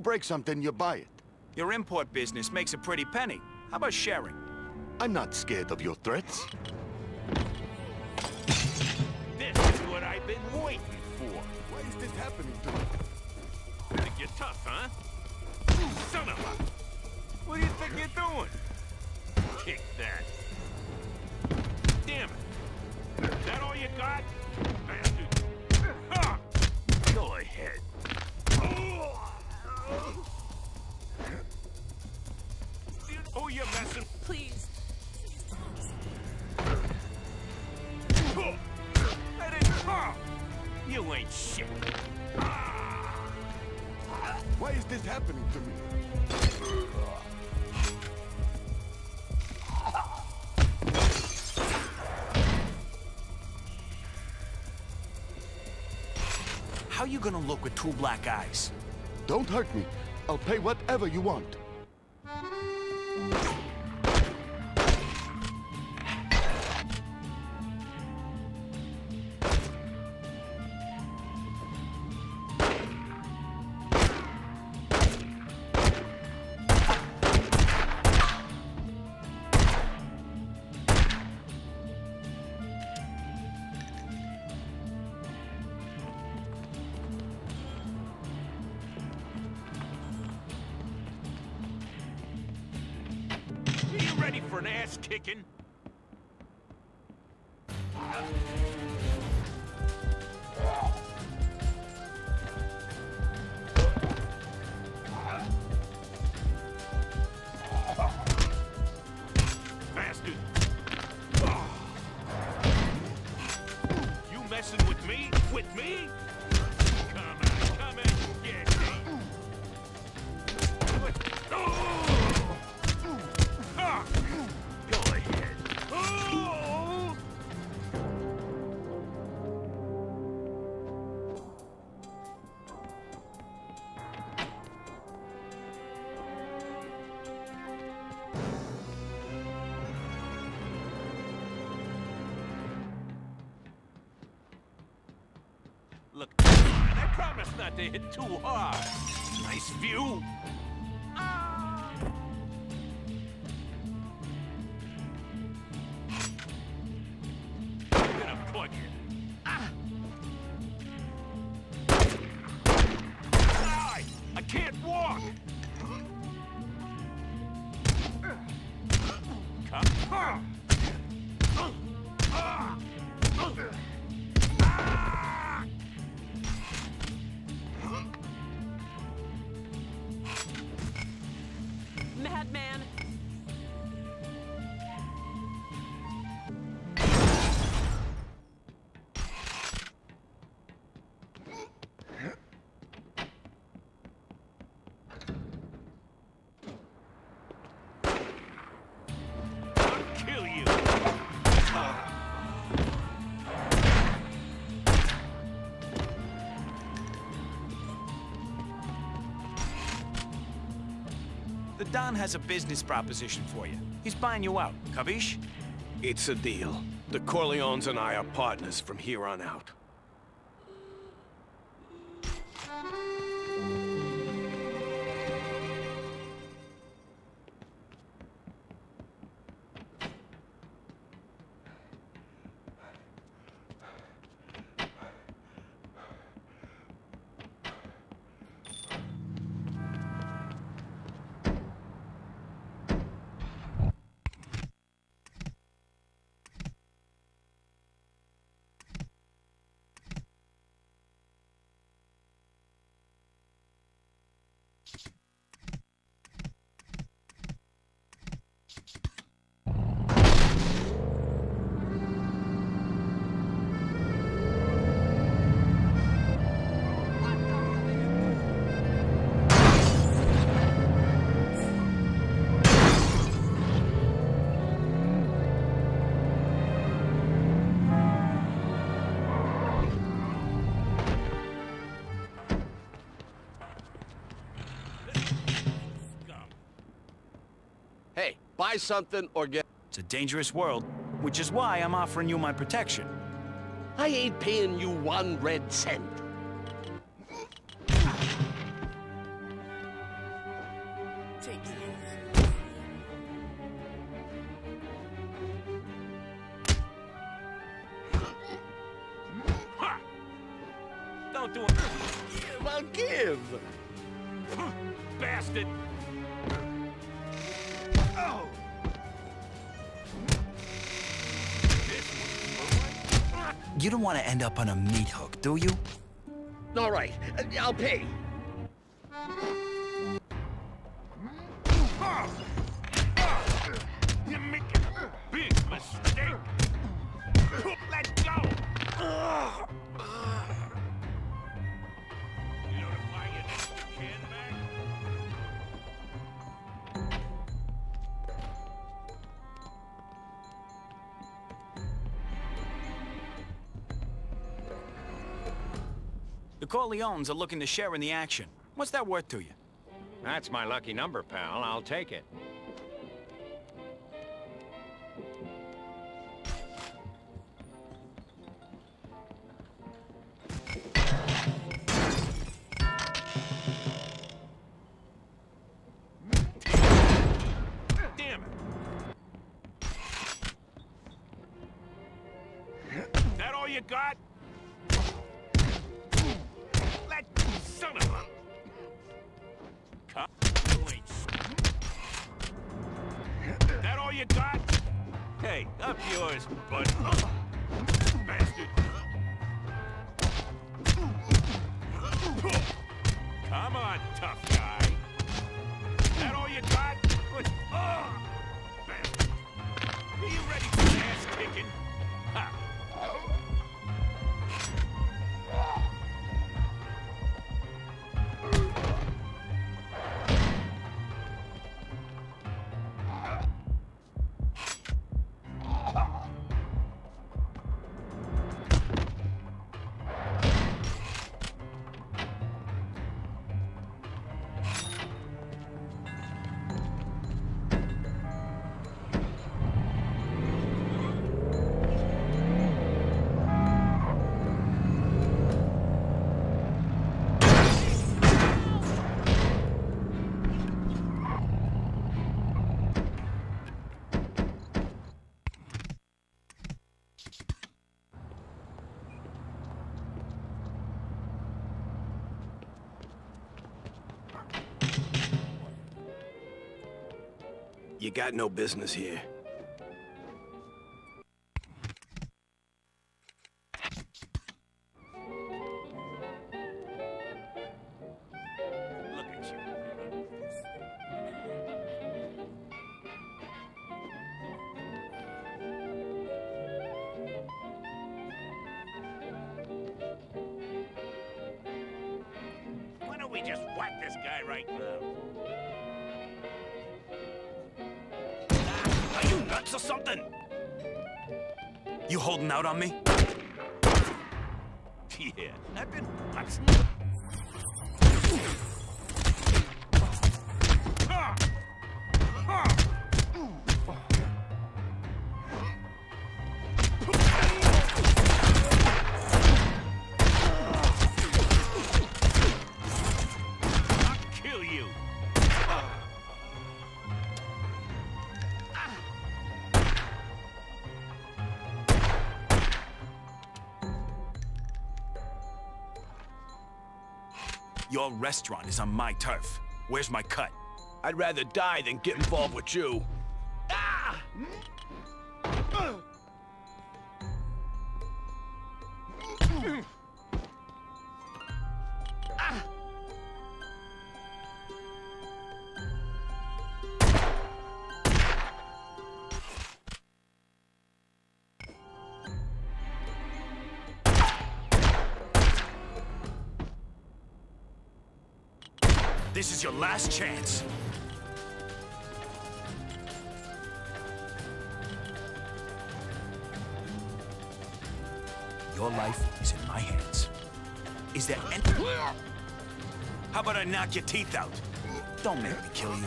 you break something, you buy it. Your import business makes a pretty penny. How about sharing? I'm not scared of your threats. This is what I've been waiting for. Why is this happening to me? Think you're tough, huh? Son of a... What do you think you're doing? Kick that. Damn it. Is that all you got? Bastard. Ah! Go ahead. To me? How you gonna look with two black eyes? Don't hurt me. I'll pay whatever you want. Kicking? Bastard! You messing with me? With me? Come on, come and get me! Oh! To hit too hard. Nice view. Ah! I'm gonna plug you. Ah! I can't walk. Don has a business proposition for you. He's buying you out. Kavish? It's a deal. The Corleones and I are partners from here on out. Hey, buy something or get... It's a dangerous world, which is why I'm offering you my protection. I ain't paying you one red cent. Don't do it. Well, give! Bastard! You don't want to end up on a meat hook, do you? All right, uh, I'll pay. Corleones are looking to share in the action. What's that worth to you? That's my lucky number, pal. I'll take it. Damn it! That all you got? On, tough guy. You got no business here. You holding out on me? Yeah, I've been Your restaurant is on my turf. Where's my cut? I'd rather die than get involved with you. Ah! This is your last chance. Your life is in my hands. Is there any... How about I knock your teeth out? Don't make me kill you.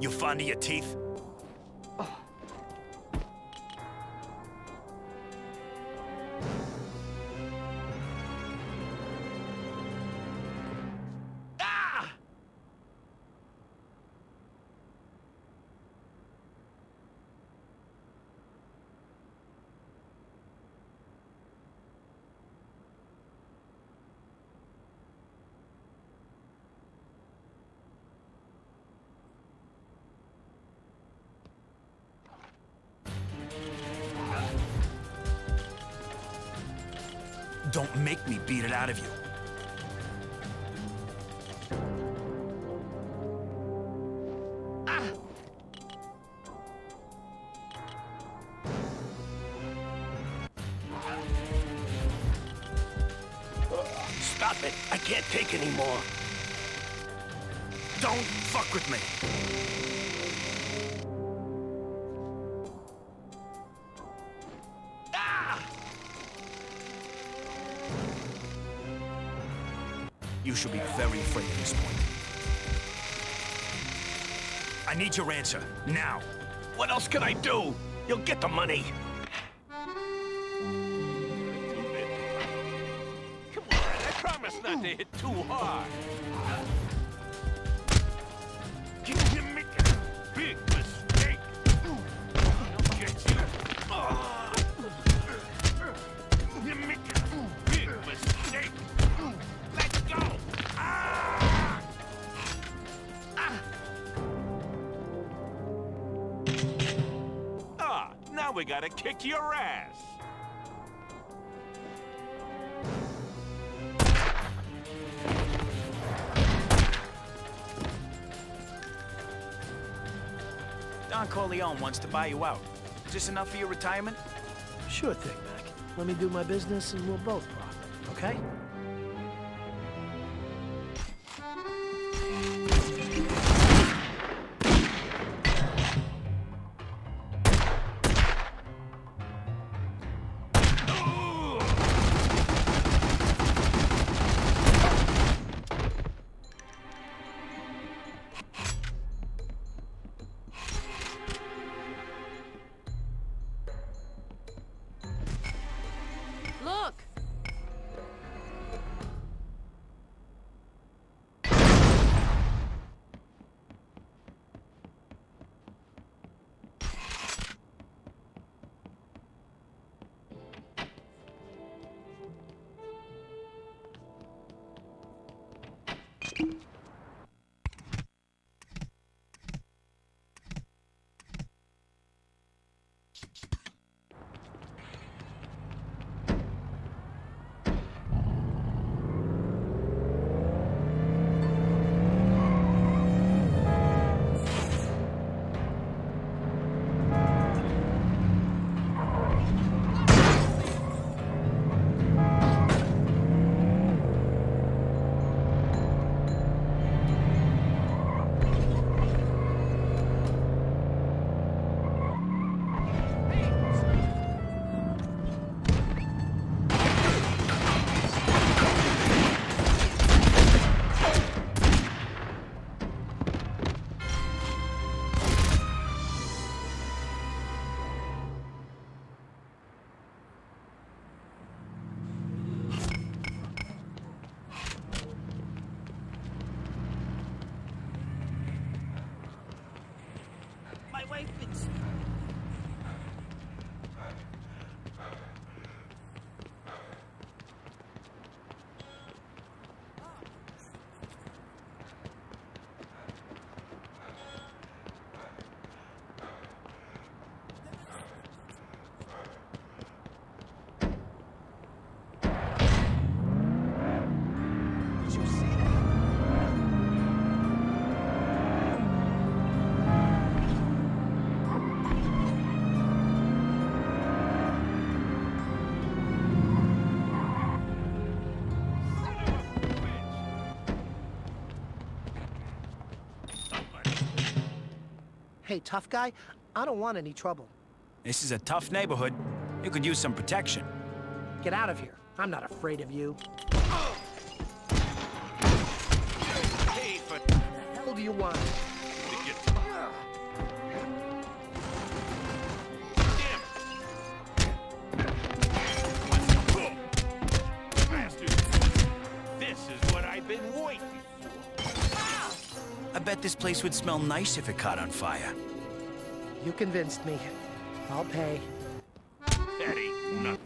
You fond of your teeth? Don't make me beat it out of you. Stop it! I can't take any more. Don't fuck with me. Very afraid at this point. I need your answer, now. What else can I do? You'll get the money. Come on, I promise not to hit too hard. Kick your ass. Don Corleone wants to buy you out. Is this enough for your retirement? Sure thing, Mac. Let me do my business and we'll both profit, okay? Hey, tough guy, I don't want any trouble. This is a tough neighborhood. You could use some protection. Get out of here. I'm not afraid of you. Hey, for What the hell do you want? Bet this place would smell nice if it caught on fire. You convinced me. I'll pay. for. That ain't nothing.